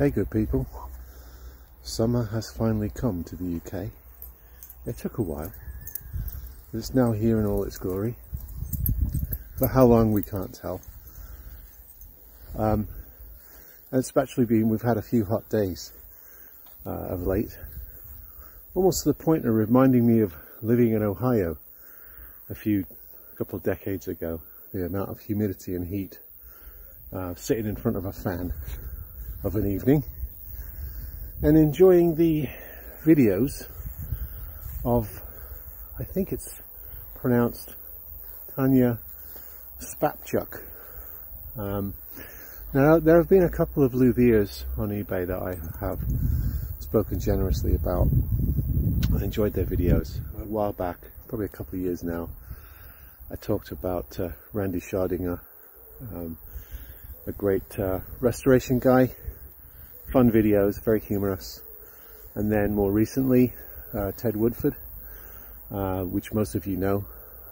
Hey good people, summer has finally come to the UK. It took a while, but it's now here in all its glory. For how long we can't tell. Um, and it's actually been, we've had a few hot days uh, of late, almost to the point of reminding me of living in Ohio a few, a couple of decades ago. The amount of humidity and heat, uh, sitting in front of a fan of an evening and enjoying the videos of, I think it's pronounced Tanya Shpachuk. Um, now there have been a couple of Luthiers on eBay that I have spoken generously about. I enjoyed their videos a while back, probably a couple of years now. I talked about uh, Randy Schardinger, um, a great uh, restoration guy fun videos, very humorous. And then more recently, uh, Ted Woodford, uh, which most of you know.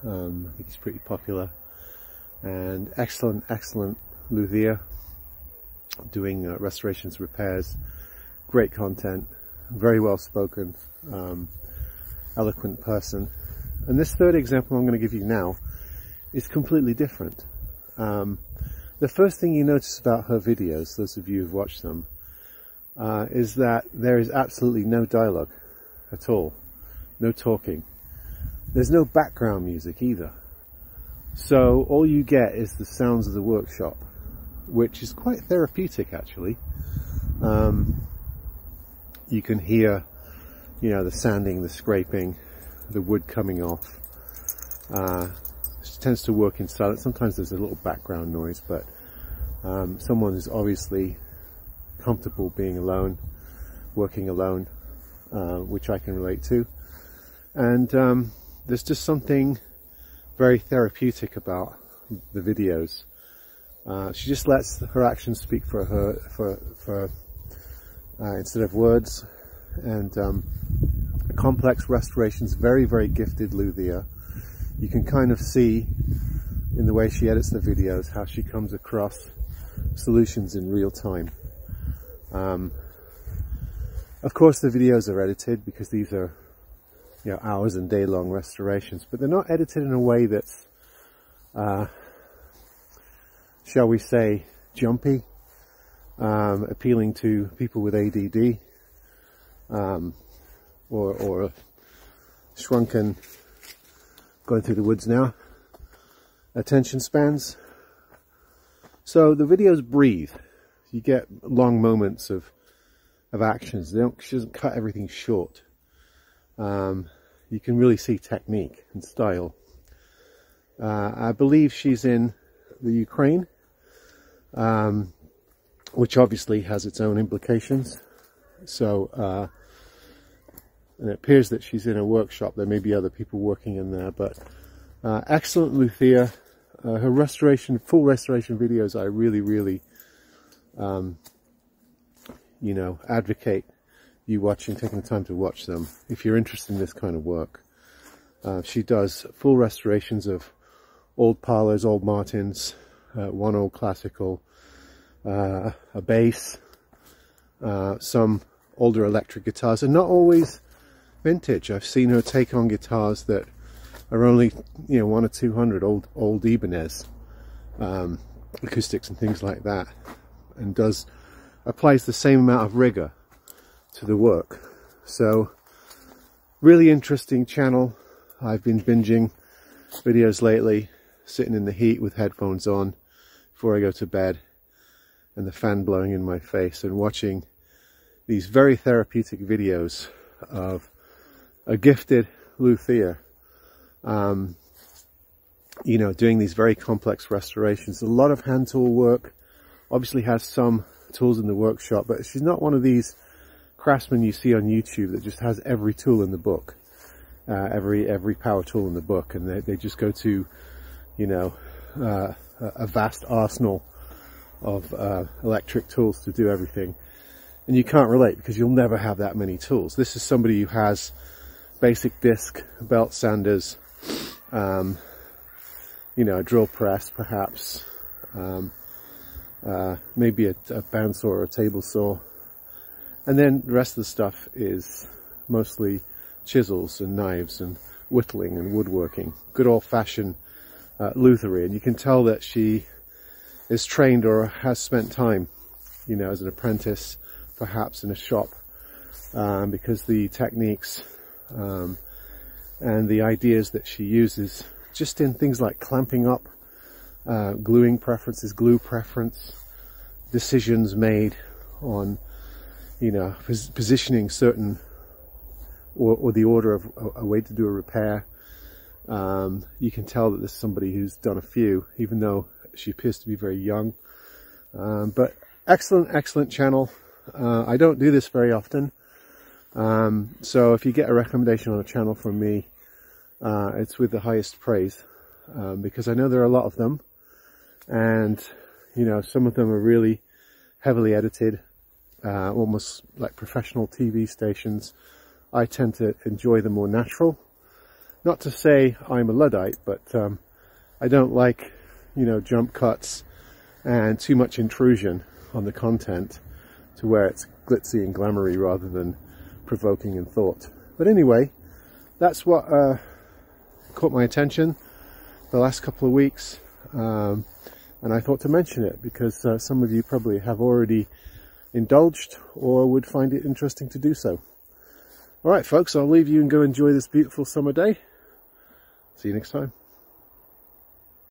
Um, I think he's pretty popular. And excellent, excellent luthier, doing uh, restorations, repairs, great content, very well spoken, um, eloquent person. And this third example I'm going to give you now is completely different. Um, the first thing you notice about her videos, those of you who've watched them, uh, is that there is absolutely no dialogue at all, no talking. There's no background music either. So all you get is the sounds of the workshop, which is quite therapeutic actually. Um, you can hear, you know, the sanding, the scraping, the wood coming off. Uh, tends to work in silence. Sometimes there's a little background noise, but um, someone is obviously comfortable being alone, working alone, uh, which I can relate to. And um, there's just something very therapeutic about the videos. Uh, she just lets her actions speak for her, for, for uh, instead of words. And um, complex restorations, very, very gifted luthier. You can kind of see in the way she edits the videos how she comes across solutions in real time. Um, of course, the videos are edited because these are, you know, hours and day long restorations, but they're not edited in a way that's, uh, shall we say, jumpy, um, appealing to people with ADD, um, or, or shrunken, going through the woods now, attention spans. So the videos breathe you get long moments of of actions. They don't, she doesn't cut everything short. Um, you can really see technique and style. Uh, I believe she's in the Ukraine, um, which obviously has its own implications. So, uh, and it appears that she's in a workshop. There may be other people working in there, but uh, excellent luthier. Uh, her restoration, full restoration videos, I really, really um, you know, advocate you watching, taking the time to watch them if you're interested in this kind of work. Uh, she does full restorations of old parlors, old Martins, uh, one old classical, uh, a bass, uh, some older electric guitars, and not always vintage. I've seen her take on guitars that are only, you know, one or two hundred old old Ibanez um, acoustics and things like that and does applies the same amount of rigor to the work. So really interesting channel. I've been binging videos lately, sitting in the heat with headphones on before I go to bed and the fan blowing in my face and watching these very therapeutic videos of a gifted luthier um, you know, doing these very complex restorations. A lot of hand tool work, obviously has some tools in the workshop, but she's not one of these craftsmen you see on YouTube that just has every tool in the book, uh, every every power tool in the book, and they, they just go to, you know, uh, a vast arsenal of uh, electric tools to do everything. And you can't relate because you'll never have that many tools. This is somebody who has basic disc, belt sanders, um, you know, a drill press perhaps, um, uh, maybe a, a bandsaw or a table saw, And then the rest of the stuff is mostly chisels and knives and whittling and woodworking. Good old fashioned uh, Lutheran. You can tell that she is trained or has spent time, you know, as an apprentice, perhaps in a shop, um, because the techniques um, and the ideas that she uses just in things like clamping up, uh, gluing preferences, glue preference, decisions made on, you know, pos positioning certain or, or, the order of a, a, way to do a repair. Um, you can tell that this is somebody who's done a few, even though she appears to be very young. Um, but excellent, excellent channel. Uh, I don't do this very often. Um, so if you get a recommendation on a channel from me, uh, it's with the highest praise um, because I know there are a lot of them. And you know some of them are really heavily edited uh, almost like professional TV stations. I tend to enjoy the more natural. Not to say I'm a Luddite but um, I don't like you know jump cuts and too much intrusion on the content to where it's glitzy and glamoury rather than provoking in thought. But anyway, that's what uh, caught my attention the last couple of weeks. Um, and I thought to mention it because uh, some of you probably have already indulged or would find it interesting to do so. All right, folks, I'll leave you and go enjoy this beautiful summer day. See you next time.